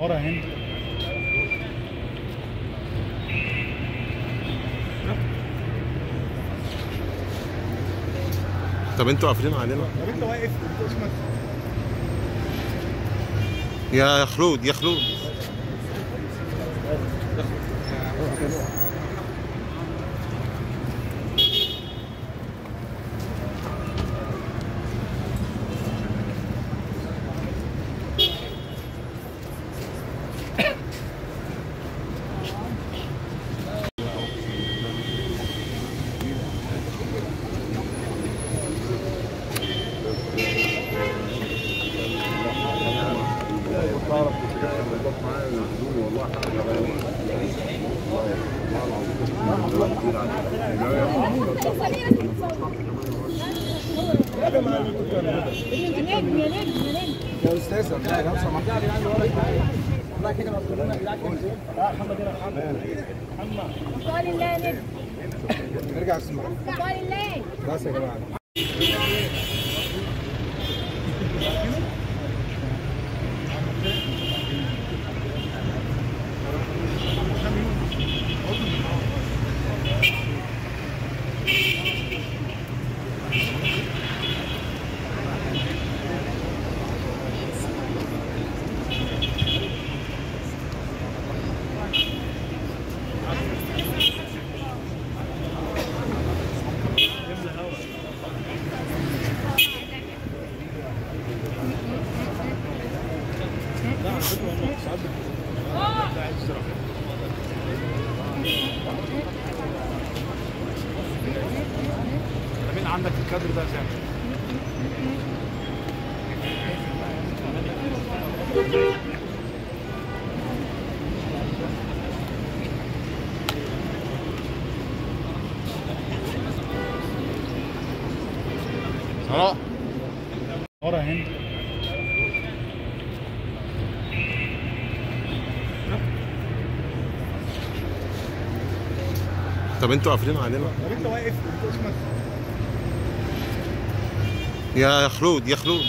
ورا هند طب أنتوا قافلين علينا؟ انت واقف انت اسمك يا خلود. يا خلود يا نجم يا نجم يا نجم يا أستاذ. لو سمحت والله كده مظلومين قال الله يا نجم نرجع اسمع قال الله بس يا جماعة مين عندك الكادر ده آه ورا هند طب أنتوا قافلين علينا؟ طب انت واقف؟ انت اسمك يا خلود. يا خلود.